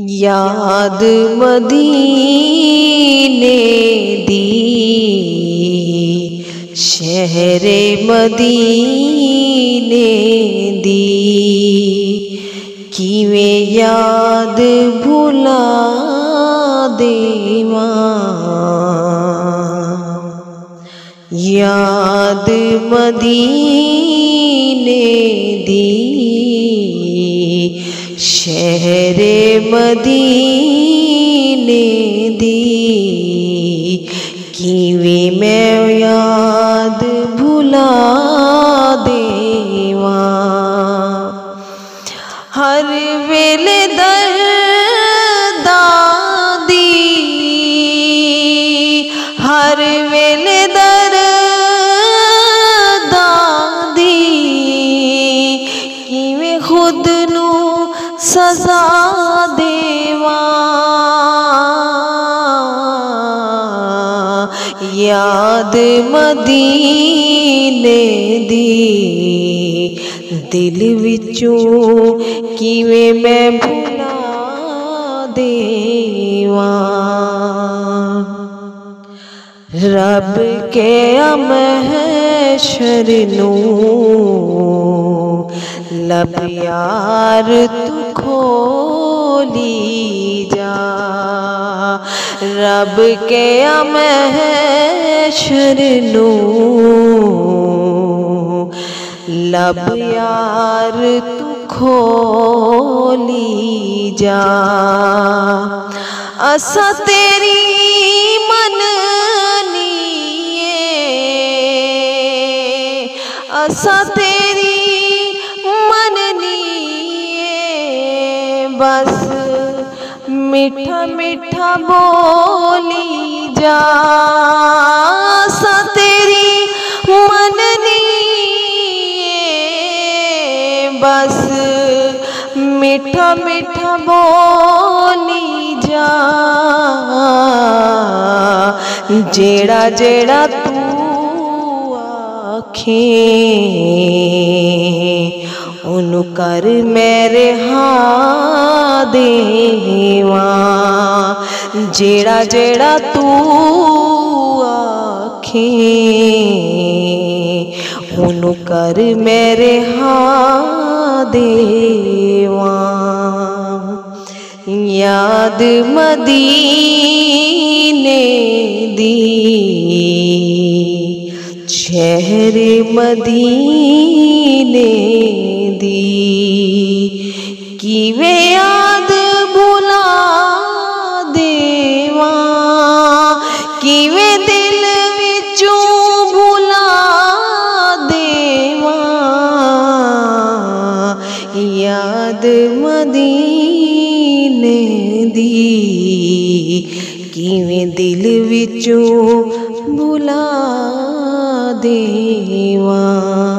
याद मदीने दी शहर मदीने दी। किवें याद भुला देवा याद मदीने दी शहर मदीने दी किवे मैं याद भुला देवा। हर वेले दादी सजा देवा। याद मदीने दी दिल विचों किवें मैं भुला देवा। रब के अमहशर नू लब यार तू खोली जा। रब के अमहशर नू लब यार तू खोली जा। असा तेरी मननीए असा तेरी मननीए बस मीठा मीठा बोली जा। असा तेरी मननीए बस मीठा मीठा बोली जा। जेड़ा जेड़ा तू आखे, उनु कर मेरे हाँ जेड़ा जेड़ा तू आखे, उनु कर मेरे हाँ देवा। याद मदीने दी शहर मदीने दी। किवे याद भुला देवा। किवे दिल विचों भुला देवा। याद मदीने दी। किवें दिल विचों भुला देवा।